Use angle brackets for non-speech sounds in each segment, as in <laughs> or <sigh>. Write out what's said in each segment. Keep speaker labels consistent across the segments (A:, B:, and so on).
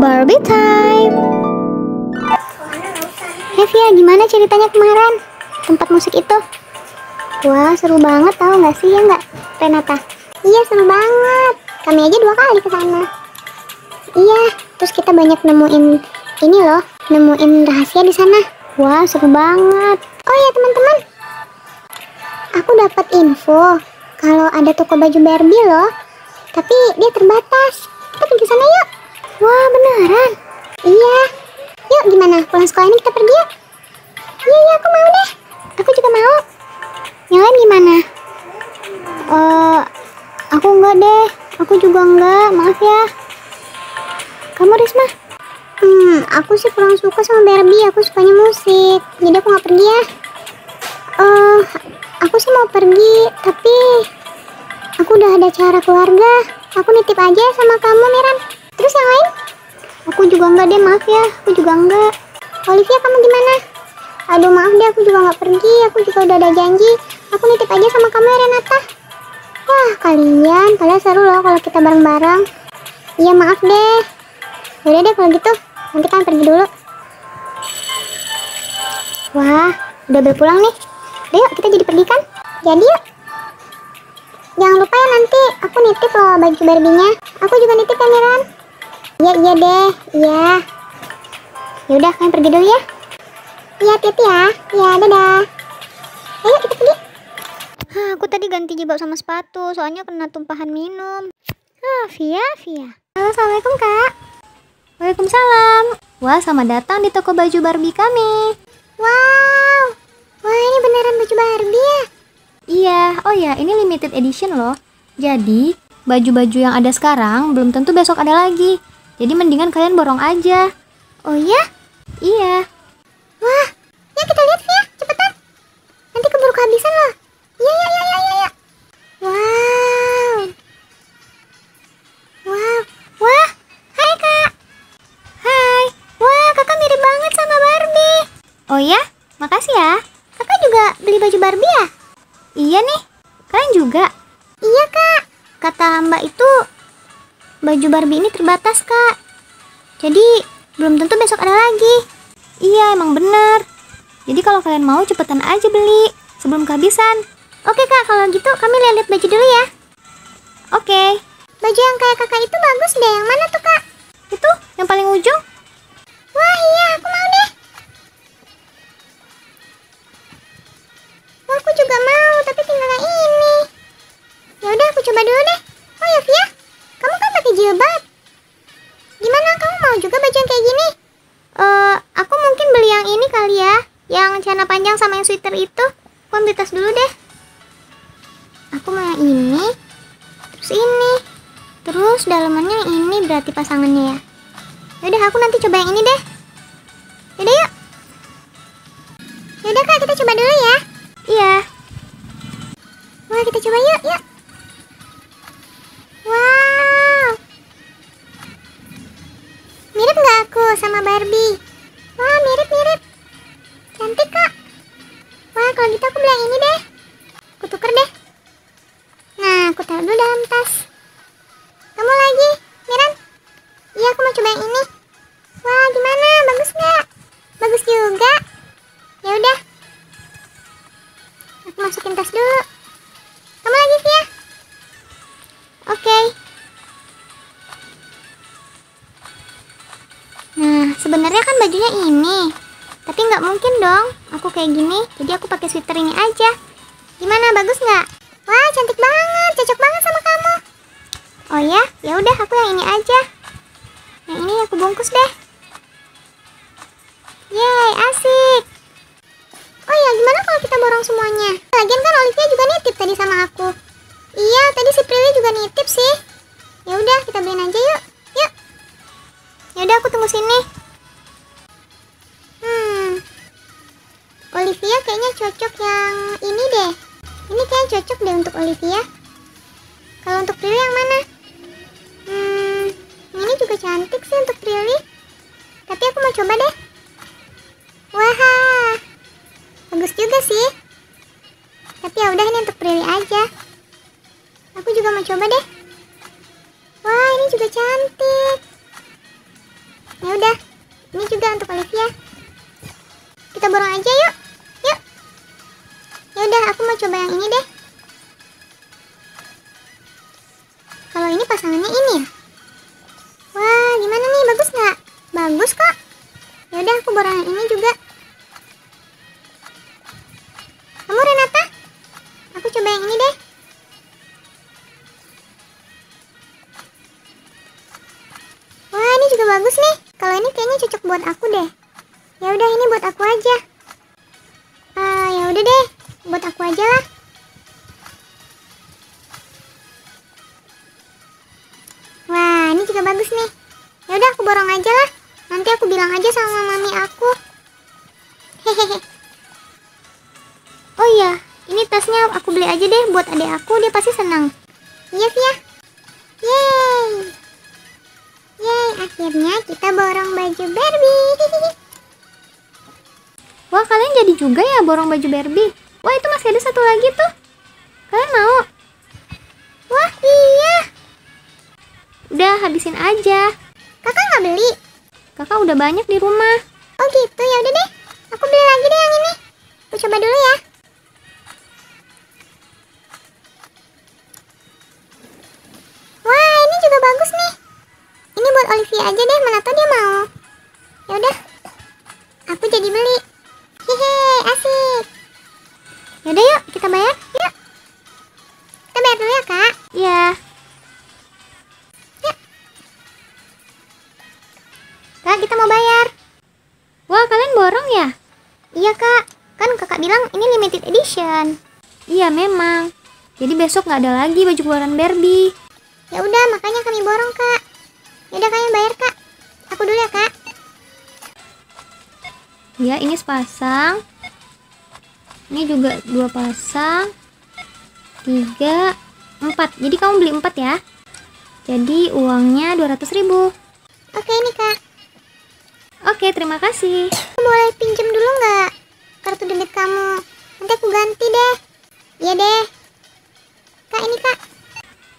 A: Barbie time. Hevia, gimana ceritanya kemarin? Tempat musik itu? Wah, seru banget tau nggak sih ya nggak, Renata? Iya, seru banget. Kami aja dua kali ke sana. Iya, terus kita banyak nemuin ini loh, nemuin rahasia di sana. Wah, seru banget. Oh iya, teman-teman. Aku dapat info kalau ada toko baju Barbie loh. Tapi dia terbatas. Kita pergi sana yuk. Wah, beneran? Iya. Yuk, gimana? Pulang sekolah ini kita pergi yuk. Iya, iya, aku mau deh. Aku juga mau. Yang lain gimana? Eh, aku enggak deh. Aku juga enggak. Maaf ya. Kamu Risma? Hmm, aku sih kurang suka sama Barbie. Aku sukanya musik. Jadi aku nggak pergi ya. Eh, aku sih mau pergi, tapi aku udah ada cara keluarga. Aku nitip aja sama kamu, Miran. Terus yang lain? Aku juga enggak deh, maaf ya. Aku juga enggak. Olivia, kamu gimana? Aduh, maaf deh, aku juga nggak pergi. Aku juga udah ada janji. Aku nitip aja sama kamu, ya, Renata. Wah, kalian, kalian seru loh kalau kita bareng-bareng. Iya, maaf deh. Yaudah deh kalau gitu, nanti kan pergi dulu. Wah, udah berpulang nih. Udah yuk, kita jadi pergi kan? Jadi yuk. Jangan lupa ya nanti aku nitip loh baju Barbie-nya. Aku juga nitip ya Miran. Iya, iya deh. Iya. Yaudah, kalian pergi dulu ya. Iya, hati-hati ya. Iya, dadah. Ayo kita pergi. Hah, aku tadi ganti jilbab sama sepatu, soalnya kena tumpahan minum. Ah, Via, Via. Halo, Assalamualaikum, Kak. Waalaikumsalam. Wah, selamat datang di toko baju Barbie kami. Wow. Wah, ini beneran baju Barbie ya? Iya, oh ya, ini limited edition loh. Jadi, baju-baju yang ada sekarang belum tentu besok ada lagi. Jadi mendingan kalian borong aja. Oh iya? Iya. Wah, ya kita lihat ya, cepetan. Nanti keburu kehabisan loh. Iya, iya, iya, iya, iya. Wow. Wow. Wah, hai kak. Hai. Wah, kakak mirip banget sama Barbie. Oh ya? Makasih ya. Kakak juga beli baju Barbie ya? Iya nih. Kalian juga? Iya, Kak. Kata Mbak itu baju Barbie ini terbatas, Kak. Jadi, belum tentu besok ada lagi. Iya, emang bener. Jadi kalau kalian mau cepetan aja beli sebelum kehabisan. Oke, Kak. Kalau gitu kami lihat baju dulu ya. Oke. Baju yang kayak kakak itu bagus deh. Yang mana tuh, Kak? Itu, yang paling ujung. Celana panjang sama yang sweater itu. Aku ambil tas dulu deh. Aku mau yang ini, terus ini, terus dalamannya ini berarti pasangannya ya. Yaudah, aku nanti coba yang ini deh. Oke. Nah, sebenarnya kan bajunya ini. Tapi nggak mungkin dong. Aku kayak gini, jadi aku pakai sweater ini aja. Gimana? Bagus nggak? Wah, cantik banget. Cocok banget sama kamu. Oh ya? Ya udah, aku yang ini aja. Yang ini aku bungkus deh. Yeay, asik. Oh ya, gimana kalau kita borong semuanya? Lagian kan Olivia juga nitip tadi sama aku. Iya, tadi si Prilly juga nitip sih. Ya udah, kita beliin aja yuk. Yuk. Ya udah, aku tunggu sini. Hmm. Olivia kayaknya cocok yang ini deh. Ini kayaknya cocok deh untuk Olivia. Kalau untuk Prilly yang mana? Hmm, ini juga cantik sih untuk Prilly. Tapi aku mau coba deh. Aku mau coba yang ini deh. Kalau ini pasangannya ini ya. Wah, gimana nih? Bagus nggak? Bagus kok. Ya udah, aku borong yang ini juga. Kamu Renata? Aku coba yang ini deh. Wah, ini juga bagus nih. Kalau ini kayaknya cocok buat aku deh. Ya udah, ini buat aku aja. Ah, ya udah deh. Buat aku aja lah. Wah, ini juga bagus nih. Ya udah, aku borong aja lah. Nanti aku bilang aja sama mami aku. Hehehe. <laughs> Oh iya, ini tasnya aku beli aja deh buat adik aku, dia pasti senang. Iya, Via. Yeay. Yeay, akhirnya kita borong baju Barbie. <laughs>
B: Wah, kalian jadi juga ya borong baju Barbie? Wah, itu masih ada satu lagi tuh. Kalian mau?
A: Wah, iya.
B: Udah, habisin aja.
A: Kakak nggak beli?
B: Kakak udah banyak di rumah.
A: Oh gitu, ya udah deh. Aku beli lagi deh yang ini. Aku coba dulu ya.
B: Iya,
A: Kak. Kan Kakak bilang ini limited edition.
B: Iya, memang. Jadi besok nggak ada lagi baju keluaran Barbie.
A: Ya udah, makanya kami borong, Kak. Ya udah kami bayar, Kak. Aku dulu ya, Kak.
B: Ya, ini sepasang. Ini juga dua pasang. Tiga, empat. Jadi kamu beli empat ya. Jadi uangnya 200 ribu.
A: Oke, ini, Kak.
B: Oke, terima kasih.
A: Boleh pinjam dulu nggak kartu debit kamu? Nanti aku ganti deh. Iya deh. Kak, ini, Kak.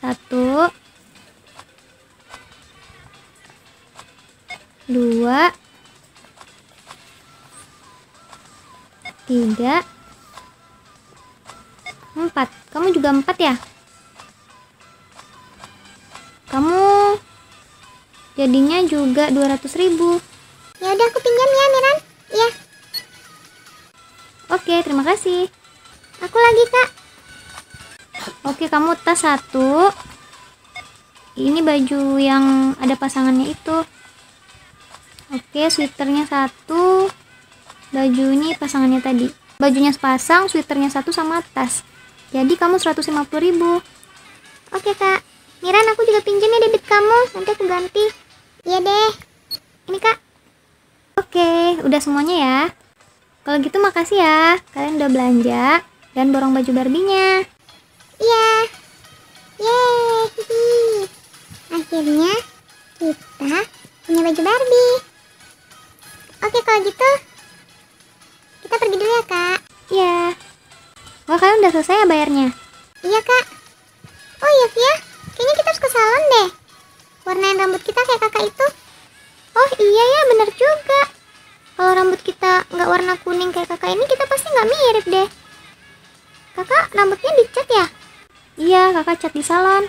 B: Satu. Dua. Tiga. Empat. Kamu juga empat ya? Kamu jadinya juga 200 ribu.
A: Ya udah aku pinjam ya, Miran.
B: Oke, terima kasih.
A: Aku lagi, Kak.
B: Oke, kamu tas satu. Ini baju yang ada pasangannya itu. Oke, sweaternya satu. Baju ini pasangannya tadi. Bajunya sepasang, sweaternya satu sama tas. Jadi kamu 150 ribu.
A: Oke, Kak. Miran, aku juga pinjam ya debit kamu. Nanti aku ganti. Iya deh. Ini, Kak.
B: Oke, udah semuanya ya. Kalau gitu makasih ya. Kalian udah belanja dan borong baju Barbie-nya.
A: Iya. Yeay. <laughs> Akhirnya kita punya baju Barbie. Oke, kalau gitu kita pergi dulu ya, Kak.
B: Iya. Wah, kalian udah selesai ya bayarnya?
A: Iya, Kak. Kakak
B: cat di salon.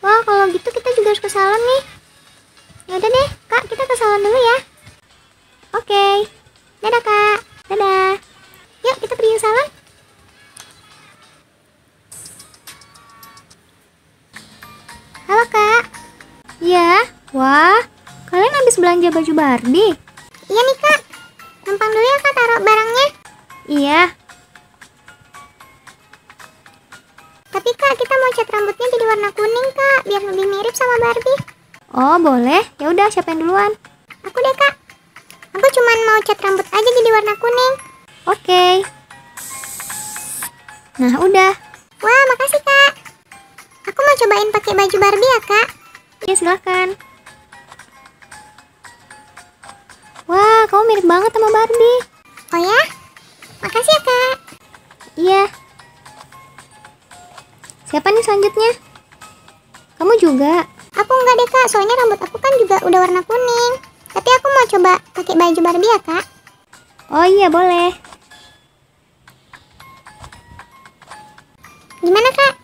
B: Wah, kalau gitu kita juga harus ke salon nih. Ya udah deh, kak, kita ke salon dulu ya. Oke. Dadah, kak. Dadah. Yuk, kita pergi ke salon.
A: Halo, Kak.
B: Iya. Wah, kalian habis belanja baju Barbie?
A: Iya nih, Kak. Numpang dulu ya, Kak, taruh barangnya.
B: Iya.
A: Warna kuning, Kak. Biar lebih mirip sama Barbie.
B: Oh, boleh. Ya udah, siapa yang duluan?
A: Aku deh, Kak. Aku cuman mau cat rambut aja jadi warna kuning.
B: Oke. Nah, udah.
A: Wah, makasih, Kak. Aku mau cobain pakai baju Barbie ya, Kak.
B: Ya, silakan. Wah, kamu mirip banget sama Barbie.
A: Oh ya? Makasih ya, Kak.
B: Iya. Siapa nih selanjutnya? Kamu juga.
A: Aku enggak deh, Kak. Soalnya rambut aku kan juga udah warna kuning. Tapi aku mau coba pakai baju Barbie ya, Kak.
B: Oh iya, boleh.
A: Gimana, Kak?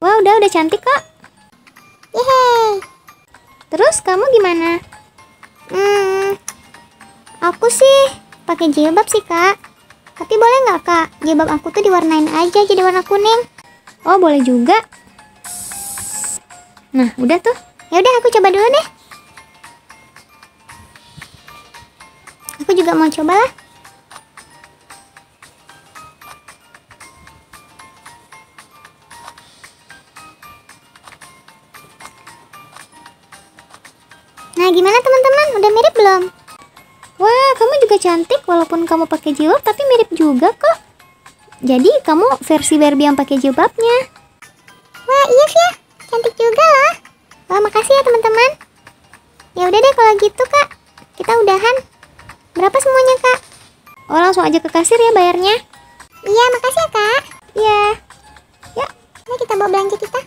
B: Wah, udah udah cantik kok.
A: Yeay.
B: Terus kamu gimana?
A: Hmm, aku sih pakai jilbab sih, Kak. Tapi boleh nggak, Kak? Jilbab aku tuh diwarnain aja jadi warna kuning.
B: Oh, boleh juga. Nah, udah tuh.
A: Ya udah, aku coba dulu deh. Aku juga mau coba lah. Nah, gimana teman-teman? Udah mirip belum?
B: Wah, kamu juga cantik walaupun kamu pakai jilbab tapi mirip juga kok. Jadi kamu versi Barbie yang pakai jilbabnya.
A: Kalau gitu, Kak. Kita udahan. Berapa semuanya, Kak?
B: Oh, langsung aja ke kasir ya bayarnya.
A: Iya, makasih ya, Kak.
B: Iya.
A: Ya, ini kita bawa belanja kita.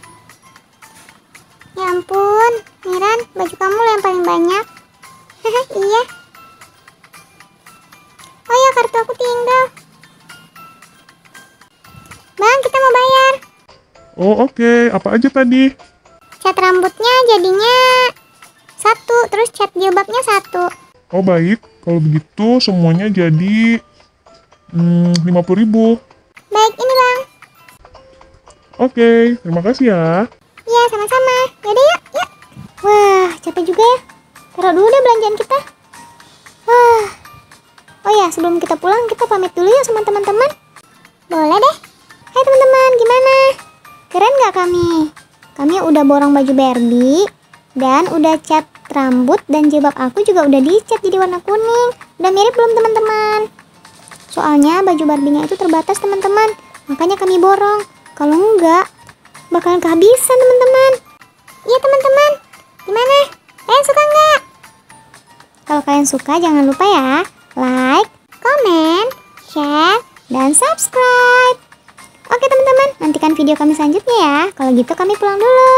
A: Ya ampun, Miran, baju kamu loh yang paling banyak. <laughs> iya. Oh ya, kartu aku tinggal. Bang, kita mau bayar.
C: Oh oke, apa aja tadi?
A: Cat rambutnya jadinya satu, terus cat jilbabnya satu.
C: Oh baik, kalau begitu semuanya jadi hmm, 50 ribu.
A: Baik, ini bang.
C: Oke, terima kasih ya.
A: Iya, sama-sama. Yaudah yuk, yuk. Wah, capek juga ya. Taruh dulu deh belanjaan kita. Wah. Oh ya, sebelum kita pulang, kita pamit dulu ya sama teman-teman. Boleh deh. Hai teman-teman, gimana? Keren nggak kami? Kami udah borong baju Barbie dan udah cat rambut dan jilbab aku juga udah dicat jadi warna kuning. Udah mirip belum teman-teman? Soalnya baju Barbie-nya itu terbatas teman-teman. Makanya kami borong. Kalau enggak, bakalan kehabisan teman-teman. Iya teman-teman. Gimana? Kalian suka nggak? Kalau kalian suka jangan lupa ya like, comment, share, dan subscribe. Oke teman-teman, nantikan video kami selanjutnya ya. Kalau gitu kami pulang dulu.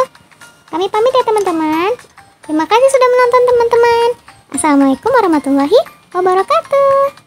A: Kami pamit ya teman-teman. Terima kasih sudah menonton teman-teman. Assalamualaikum warahmatullahi wabarakatuh.